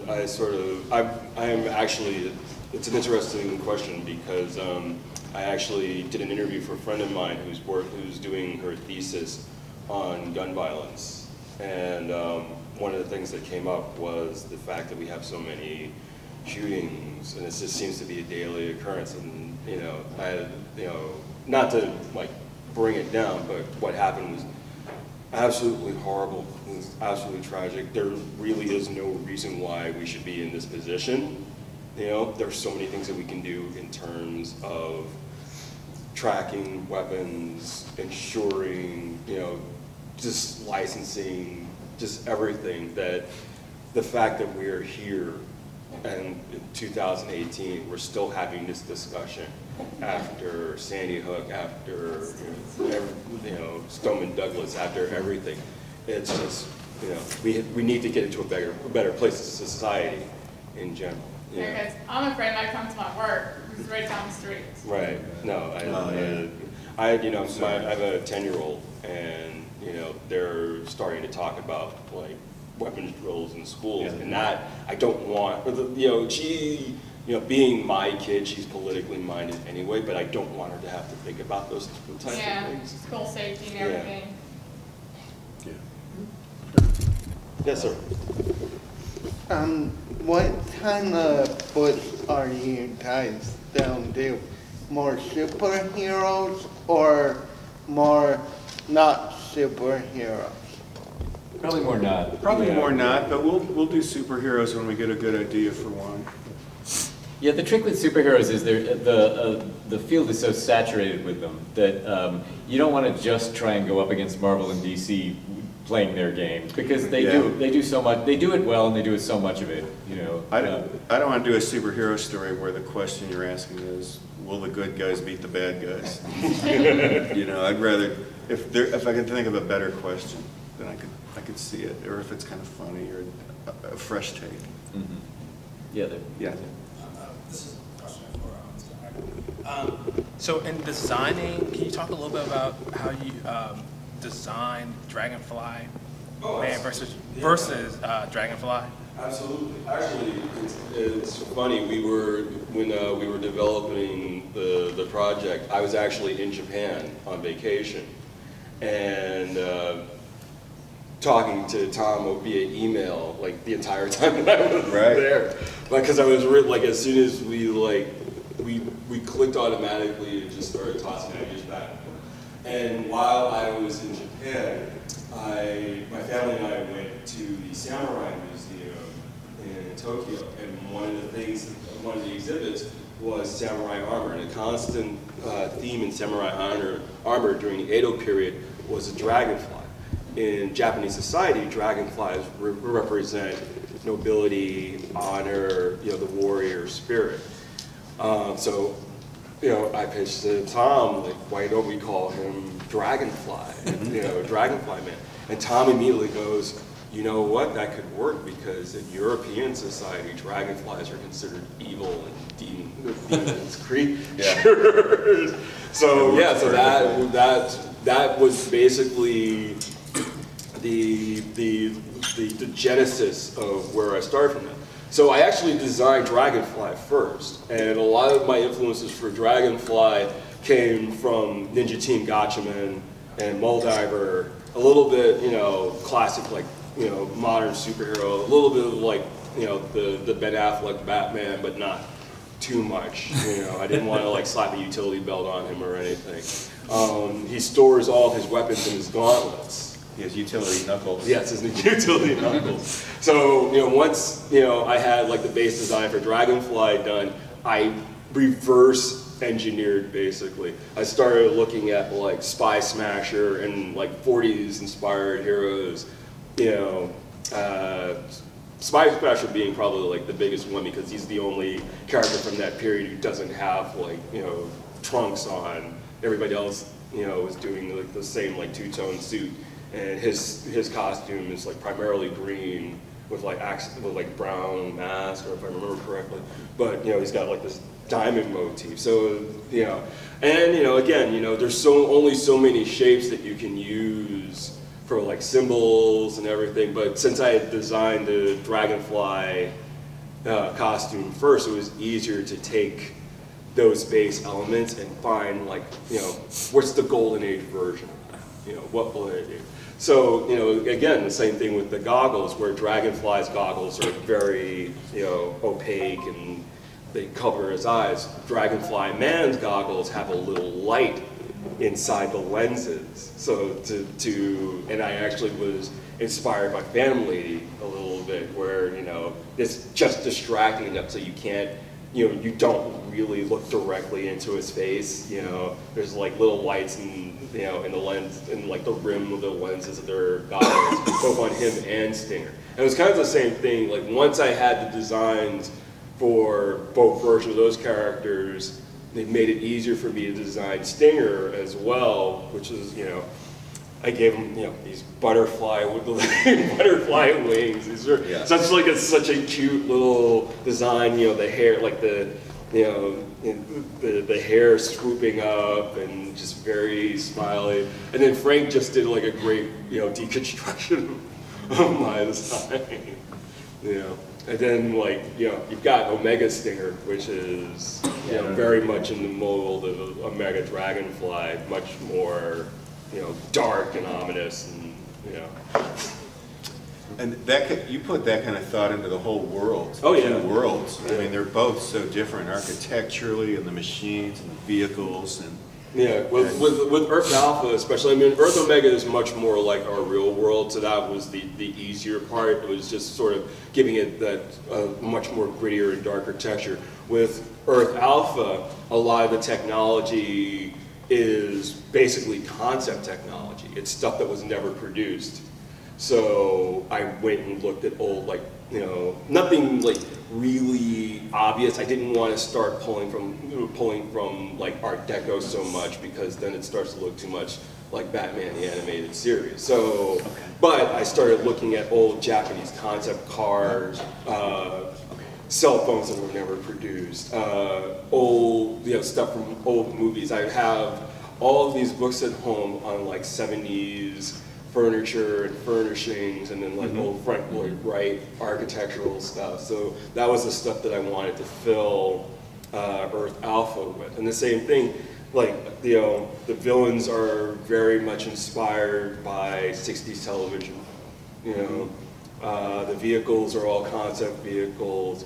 I, I sort of, I, I am actually, it's an interesting question because um, I actually did an interview for a friend of mine who's work, who's doing her thesis on gun violence. And um, one of the things that came up was the fact that we have so many shootings, and it just seems to be a daily occurrence. And you know, I, you know, not to like bring it down, but what happened was absolutely horrible. It was absolutely tragic. There really is no reason why we should be in this position. You know, there's so many things that we can do in terms of tracking weapons, ensuring, you know, just licensing, just everything that the fact that we're here and in 2018, we're still having this discussion after Sandy Hook, after, you know, every- you know, Stoneman Douglas, after everything. It's just, you know, we, we need to get into a better, a better place as a society in general. You know. Because I'm afraid I come to my work, it's right down the street. Right, no, I, Oh, yeah. I, I- you know, my, I have a ten-year-old, and, you know, they're starting to talk about, like, weapons drills in schools, and that, I don't want, but the- you know, she, you know, being my kid, she's politically minded anyway, but I don't want her to have to think about those types Yeah, of things. Yeah, school safety and everything. Yeah. everything. Yes, sir. Um, what kind of books are you guys down to? More superheroes or more not superheroes? Probably more not. Probably Yeah. more not, but we'll, we'll do superheroes when we get a good idea for one. Yeah, the trick with superheroes is they're, the, uh, the field is so saturated with them that um, you don't want to just try and go up against Marvel and DC playing their game because they do they do so much they do it well and they do it so much of it you know I Uh, don't, I don't want to do a superhero story where the question you're asking is, will the good guys beat the bad guys? You know, I'd rather, if there, if I can think of a better question, then I could, I could see it, or if it's kind of funny or a, a fresh take. yeah they're- Yeah. This is a question for, um, um, So in designing, can you talk a little bit about how you um, design Dragonfly Oh, Man versus versus uh, Dragonfly? Absolutely. Actually, it's, it's funny. We were when uh, we were developing the the project. I was actually in Japan on vacation, and uh, talking to Tom via email like the entire time that I was Right. there. Like, because I was re- like, as soon as we like we we clicked automatically and just started tossing ideas back. And while I was in Japan, I, my family and I went to the Samurai Museum in Tokyo, and one of the things, one of the exhibits was samurai armor, and a constant uh, theme in samurai armor, armor during the Edo period was a dragonfly. In Japanese society, dragonflies re- represent nobility, honor, you know, the warrior spirit. Um, so you know, I pitched to Tom, like, why don't we call him Dragonfly, you know, Dragonfly Man? And Tom immediately goes, you know what, that could work because in European society, dragonflies are considered evil and demon, demons, creatures. So, yeah, so that, that, that was basically the, the, the, the genesis of where I started from that. So I actually designed Dragonfly first, and a lot of my influences for Dragonfly came from Ninja Team Gatchaman and Moldiver, a little bit, you know, classic like, you know, modern superhero, a little bit of like, you know, the, the Ben Affleck Batman, but not too much. You know, I didn't want to like slap a utility belt on him or anything. Um, he stores all his weapons in his gauntlets. Has utility knuckles. Yes, his utility knuckles. So, you know, once, you know, I had like the base design for Dragonfly done, I reverse engineered basically. I started looking at like Spy Smasher and like 40s inspired heroes, you know, uh, Spy Smasher being probably like the biggest one because he's the only character from that period who doesn't have like, you know, trunks on. Everybody else, you know, is doing like the same like two-tone suit and his his costume is like primarily green with like with like brown mask, or if I remember correctly. But you know, he's got like this diamond motif. So you know, and you know, again, you know, there's so only so many shapes that you can use for like symbols and everything. But since I had designed the dragonfly uh, costume first, it was easier to take those base elements and find like, you know, what's the golden age version? You know, what will it do? So, you know, again, the same thing with the goggles, where Dragonfly's goggles are very, you know, opaque and they cover his eyes. Dragonfly Man's goggles have a little light inside the lenses. So to, to and I actually was inspired by Lady a little bit, where, you know, it's just distracting enough so you can't you know, you don't really look directly into his face. You know, there's like little lights and you know in the lens in like the rim of the lenses of their goggles, both on him and Stinger. And it was kind of the same thing. Like once I had the designs for both versions of those characters, they made it easier for me to design Stinger as well, which is you know. I gave him, you know, these butterfly butterfly wings. These are Yeah. such like a such a cute little design. You know, the hair, like the, you know, the the hair swooping up and just very smiley. And then Frank just did like a great, you know, deconstruction of my design. You know, and then like you know, you've got Omega Stinger, which is you know very much in the mold of a Omega Dragonfly, much more you know dark and ominous, and you know. And that, could- you put that kind of thought into the whole world. Oh, the yeah. Two worlds. I mean, they're both so different architecturally and the machines and the vehicles and. Yeah, with, with, with Earth Alpha especially, I mean, Earth Omega is much more like our real world, so that was the, the easier part. It was just sort of giving it that uh, much more grittier and darker texture. With Earth Alpha, a lot of the technology is basically concept technology. It's stuff that was never produced. So I went and looked at old, like, you know, nothing like really obvious. I didn't want to start pulling from pulling from like Art Deco so much because then it starts to look too much like Batman the animated series. So, but I started looking at old Japanese concept cars, uh, cell phones that were never produced, uh, old you know stuff from old movies. I have all of these books at home on like 70s furniture and furnishings and then like old Frank Lloyd Wright architectural stuff. So that was the stuff that I wanted to fill uh, Earth Alpha with. And the same thing, like, you know, the villains are very much inspired by 60s television. You know, uh, the vehicles are all concept vehicles.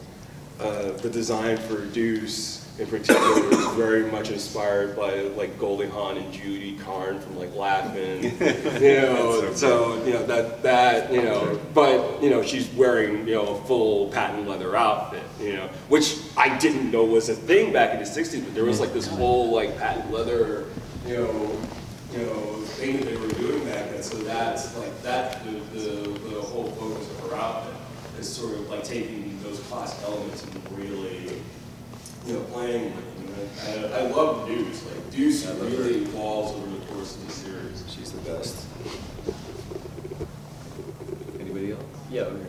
Uh, the design for Deuce in particular is very much inspired by like Goldie Hawn and Judy Carne from like Laugh-In. You know, That's so you know that that you know, but you know she's wearing you know a full patent leather outfit. You know, which I didn't know was a thing back in the '60s, but there was like this whole like patent leather, you know, you know thing that they were doing back then. So that's like that the the, the whole focus of her outfit is sort of like taking those classic elements and really you know, playing with them. And I, I love Deuce. Like Deuce really evolves over the course of the series. She's the best. Anybody else? Yeah, okay.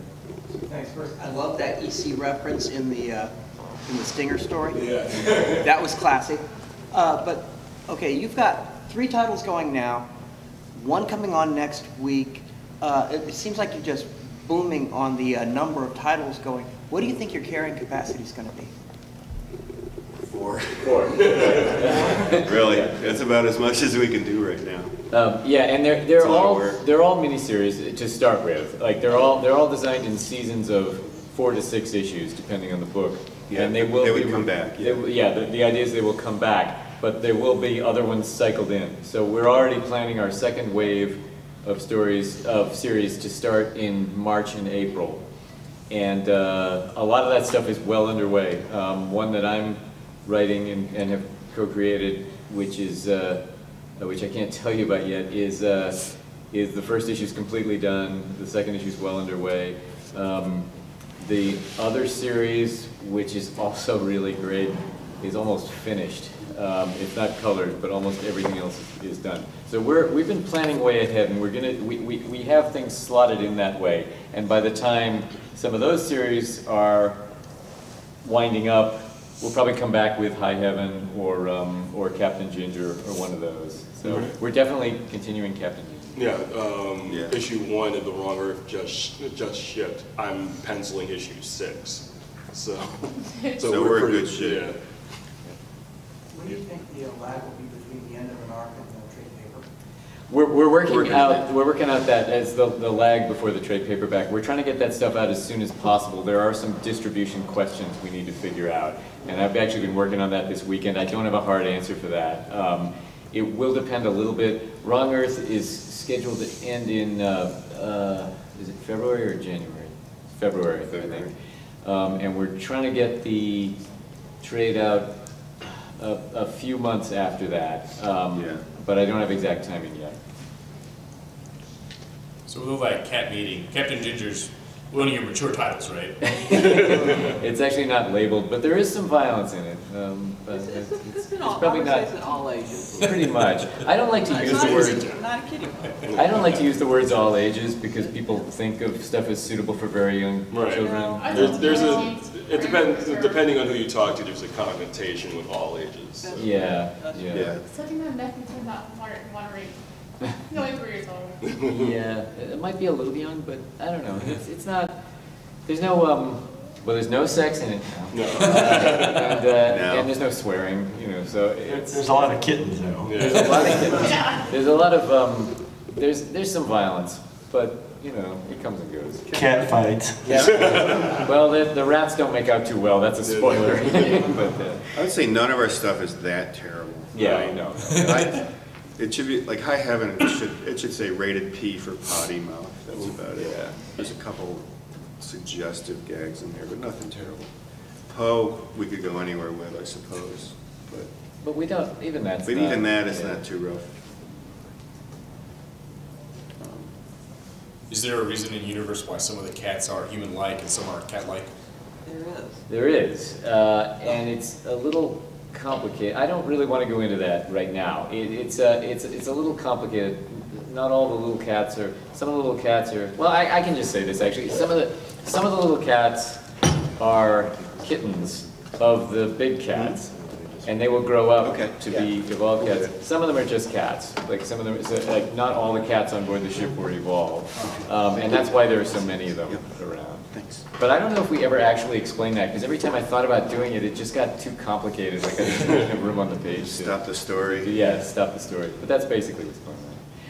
Thanks, first. I love that EC reference in the, uh, in the Stinger story. Yeah. That was classic. Uh, But, okay, you've got three titles going now, one coming on next week. Uh, It it seems like you just booming on the uh, number of titles going. What do you think your carrying capacity is going to be? Four. Four. Really, that's about as much as we can do right now. Um, yeah, and they're, they're It's a lot of all, work. they're all miniseries to start with. Like, they're all, they're all designed in seasons of four to six issues, depending on the book. Yeah, And they will they be. would come back, yeah. will- Yeah, the, the idea is they will come back, but there will be other ones cycled in. So we're already planning our second wave of stories, of series to start in March and April. And uh, a lot of that stuff is well underway. Um, One that I'm writing and and have co-created, which is, uh, which I can't tell you about yet, is, uh, is the first issue is completely done, the second issue is well underway. Um, The other series, which is also really great, is almost finished. Um, It's not colored, but almost everything else is is done. So we're, we've been planning way ahead, and we're gonna, we, we, we have things slotted in that way. And by the time some of those series are winding up, we'll probably come back with High Heaven or, um, or Captain Ginger or one of those. So Mhm. we're definitely continuing Captain Ginger. Yeah, um, Yeah. issue one of The Wrong Earth just, just shipped. I'm penciling issue six, so. So we're in pretty- good shape. yeah. What do you think the lag will be between the end of an arc and the trade paper? We're, we're working Working out, we're working out that, as the, the lag before the trade paperback. We're trying to get that stuff out as soon as possible. There are some distribution questions we need to figure out. And I've actually been working on that this weekend. I don't have a hard answer for that. Um, it will depend a little bit. Wrong Earth is scheduled to end in, uh, uh, is it February or January? February, I think. Um, and we're trying to get the trade out a, a few months after that. Um, Yeah. But I don't have exact timing yet. So with all that cat meeting, Captain Ginger's one of your mature titles, right? It's actually not labeled, but there is some violence in it. Um, but It's, it's, it's, it's, it's it's probably not all ages. pretty much. I don't like to It's use not the a word. kiddie- Not a kiddie. I don't like to use the words all ages because people think of stuff as suitable for very young Right. children. I There's, there's a, it depends, depending on who you talk to, there's a connotation with all ages. Yeah, Yeah. yeah. Setting my nephew to not want to read. He's only three years old. Yeah, it might be a little young, but I don't know. It's, it's not, there's no, um, well, there's no sex in it now. No. And, uh, No. and there's no swearing, you know, so it's. There's a lot of kittens though. There's a lot of kittens. There's a lot of, um, there's, there's some violence, but, you know, it comes and goes. Cat fights. Well, the, the rats don't make out too well, that's a spoiler. But, uh, I would say none of our stuff is that terrible. yeah, I know. I- It should be, like High Heaven, it should, it should say rated P for potty mouth, that's about it. Yeah. There's a couple suggestive gags in there, but nothing terrible. Poe, we could go anywhere with, I suppose, but, But we don't, even that's but not- even that is yeah. not too rough. Um, Is there a reason in universe why some of the cats are human-like and some are cat-like? There is. There is, uh, and it's a little complicated. I don't really want to go into that right now. It, it's, a, it's, it's a little complicated. Not all the little cats are, some of the little cats are, well, I, I can just say this actually. Some of the, some of the little cats are kittens of the big cats. And they will grow up Okay, to yeah. be evolved cats. Some of them are just cats. Like some of them, so, like not all the cats on board the ship were evolved. Um, and that's why there are so many of them around. Thanks. But I don't know if we ever actually explained that, because every time I thought about doing it, it just got too complicated, like I just didn't have room on the page. to- Stop the story. Yeah, stop the story, but that's basically what's going on.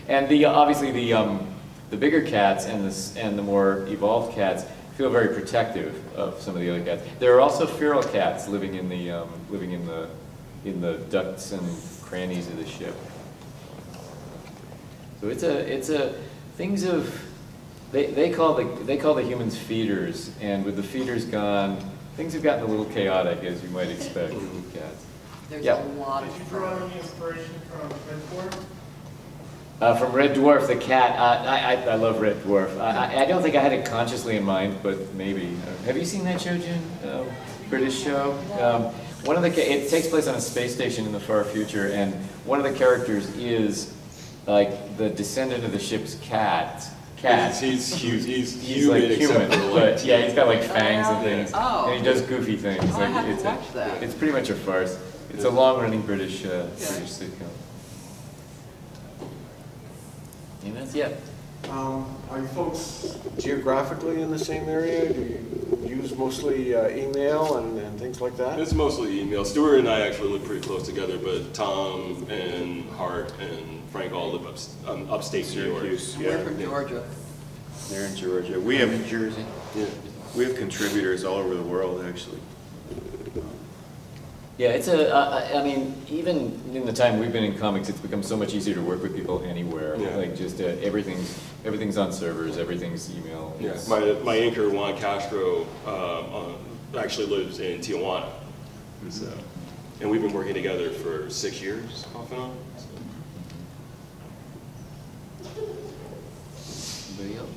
And the, obviously, the, um, the bigger cats and the, and the more evolved cats feel very protective of some of the other cats. There are also feral cats living in the, um, living in the, in the ducts and crannies of the ship. So it's a, it's a, things have, they, they call the, they call the humans feeders, and with the feeders gone, things have gotten a little chaotic, as you might expect with cats. There's Yeah. a lot Did you of. draw any inspiration from Red Dwarf? Uh, from Red Dwarf, the cat, uh, I, I, I love Red Dwarf. I, I- I don't think I had it consciously in mind, but maybe. Uh, Have you seen that show, June? Uh, British show? Um, one of the, it takes place on a space station in the far future, and one of the characters is like the descendant of the ship's cat. Cat. He's, he's, he's He's like human human, except for but yeah, he's got like fangs and things. Oh. And he does goofy things. Oh, I like, have to it's a- that. It's pretty much a farce. It's a long-running British, uh, British sitcom. And that's, yeah, Um, Are you folks geographically in the same area? Do you use mostly uh, email and and things like that? It's mostly email. Stuart and I actually live pretty close together, but Tom and Hart and Frank all live ups- um, upstate New York. Syracuse, We're yeah. from Georgia. They're in Georgia. We have, New Jersey. yeah, we have contributors all over the world, actually. Yeah, it's a, I, I- I mean, even in the time we've been in comics, it's become so much easier to work with people anywhere. Yeah. Like just, uh, everything's, everything's on servers, everything's email. Yeah, It's- my, my inker Juan Castro um, uh, actually lives in Tijuana. So, and we've been working together for six years off and on. so. Anybody else?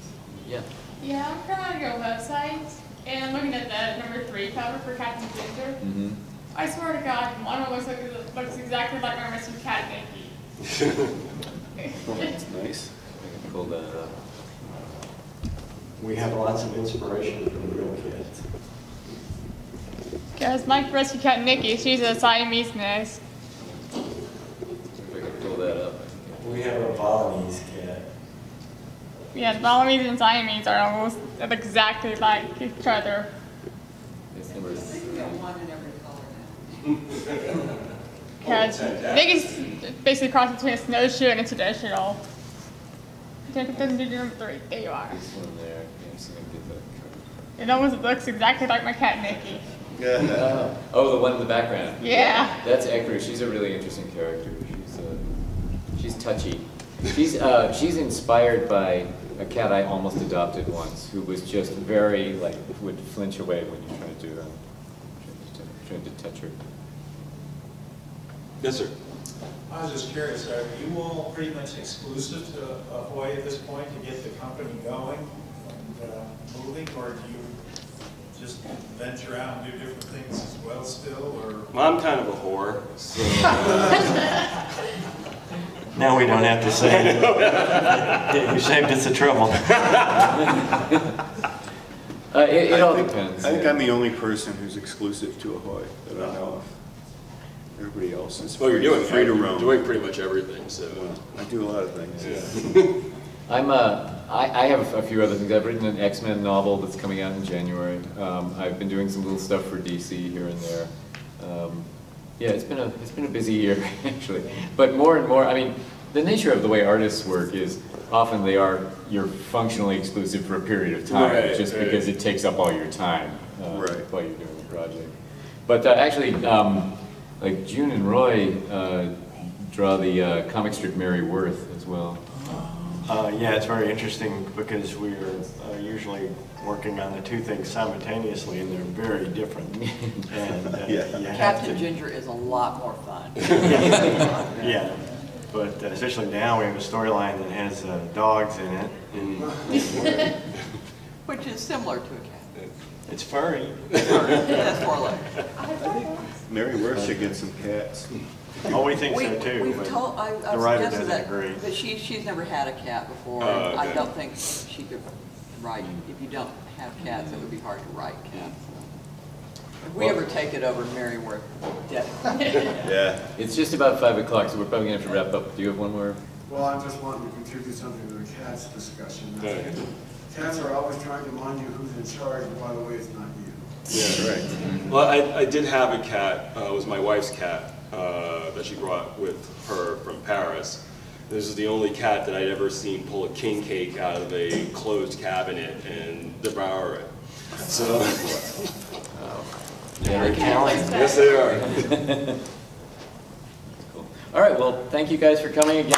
Yeah. Yeah, I'm currently on your website, and looking at the number three cover for Captain Ginger. Mm-hmm. I swear to God, one of them looks, like, looks exactly like my rescue cat, Nikki. That's nice. I can pull that uh, up. We have lots of inspiration from real kids. Because my rescue cat, Nikki, she's a Siamese nest. If I can pull that up. We have a Balinese cat. Yeah, Balinese and Siamese are almost exactly like each other. It's number I think we got one in every color now. Because Nikki's basically cross between a snowshoe and a traditional. Number three, there you are. this one there. Yeah, see if I can get that It almost looks exactly like my cat, Nikki. covered. Oh, the one in the background. Yeah. That's Ekru. She's a really interesting character. She's, uh, she's touchy. She's, uh, she's inspired by a cat I almost adopted once, who was just very, like, would flinch away when you tried to, do tried to, tried touch her. Yes, sir. I was just curious, are you all pretty much exclusive to Ahoy at this point to get the company going and uh, moving, or do you just venture out and do different things as well still, or? I'm kind of a whore, so. Now we don't have to say it. You saved us the trouble. Uh, it, it I all think- depends. I think yeah. I'm the only person who's exclusive to Ahoy that I know of. Everybody else is Well, you're doing, free to you're roam. doing pretty much everything, so. I do a lot of things. Yeah. I'm, uh, I, I have a few other things. I've written an X-Men novel that's coming out in January. Um, I've been doing some little stuff for DC here and there. Um, yeah, it's been a, it's been a busy year, actually. But more and more, I mean, the nature of the way artists work is often they are, you're functionally exclusive for a period of time, Right, just right. because it takes up all your time uh, Right. while you're doing the project. But uh, actually, um, like June and Roy uh, draw the uh, comic strip Mary Worth as well. Uh, yeah, it's very interesting because we're uh, usually working on the two things simultaneously and they're very different. And uh, Yeah. Captain to- Ginger is a lot more fun. Yeah, but uh, especially now we have a storyline that has uh, dogs in it. and Which is similar to a cat. It's furry. That's four legs. Mary Worth should get some cats. Oh, we think We- so too, We've but told, I, the I've writer doesn't that, agree. but she, she's never had a cat before. Oh, and I don't think she could write, if you don't have cats, it would be hard to write cats. If we ever take it over, Mary Worth, definitely. Yeah. It's just about five o'clock, so we're probably gonna have to wrap up. Do you have one more? Well, I'm just wanting to contribute something to the cats discussion. Okay. Cats are always trying to remind you who's in charge, and by the way, it's not you. Yeah, right. Well, I, I did have a cat, uh, it was my wife's cat, uh, that she brought with her from Paris. This is the only cat that I'd ever seen pull a king cake out of a closed cabinet and devour it. So, Very talented. yes, they are. Cool. All right, well, thank you guys for coming again.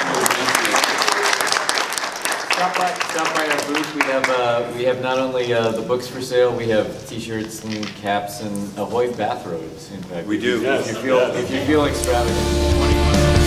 Stop by, stop by our booth. We have, uh, we have not only, uh, the books for sale, we have t-shirts and caps and Ahoy bathrobes, in fact. We do. If you feel, if you feel extravagant.